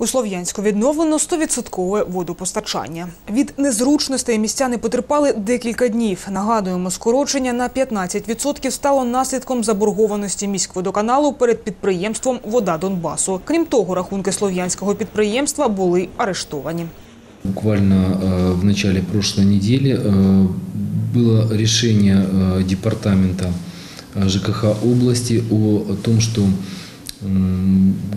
У Слов'янську відновлено 100% водопостачання. Від незручностей містяни потерпали декілька днів. Нагадуємо, скорочення на 15% стало наслідком заборгованості міськводоканалу перед підприємством «Вода Донбасу». Крім того, рахунки слов'янського підприємства були арештовані. Буквально э, в начале прошлой недели э, было решение э, департамента э, ЖКХ области о том, что м,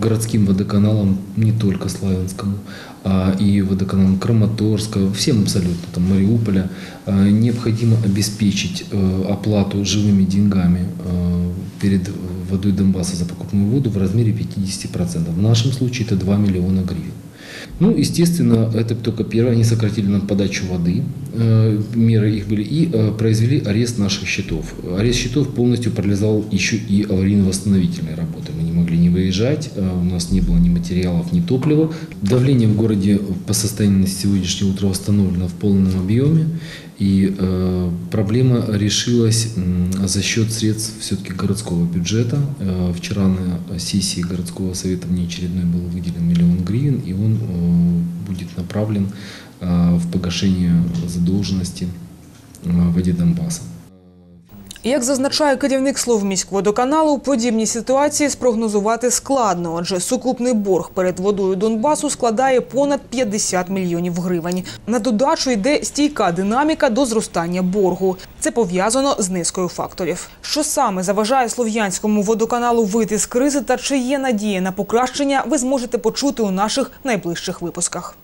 городским водоканалам, не только Славянскому, а и водоканалам Краматорска, всем абсолютно, там, Мариуполя, э, необходимо обеспечить э, оплату живыми деньгами э, перед водой Донбасса за покупную воду в размере 50%. В нашем случае это 2 миллиона гривен. Ну, естественно, это только первое. Они сократили нам подачу воды, э, меры их были, и произвели арест наших счетов. Арест счетов полностью парализовал еще и аварийно-восстановительные работы. Мы не выезжать, э, у нас не было ни материалов, ни топлива. Давление в городе по состоянию на сегодняшнее утро восстановлено в полном объеме. И э, проблема решилась м, за счет средств все-таки городского бюджета. Э, вчера на сессии городского совета внеочередной был выделен миллион гривен, и он э, будет направлен э, в погашение задолженности э, в воде Донбасса. Як зазначає керівник Словміськводоканалу, подібні ситуації спрогнозувати складно, адже сукупний борг перед водою Донбасу складає понад 50 мільйонів гривень. На додачу йде стійка динаміка до зростання боргу. Це пов'язано з низкою факторів. Що саме заважає слов'янському водоканалу вийти з кризи та чи є надія на покращення, ви зможете почути у наших найближчих випусках.